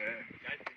Yeah.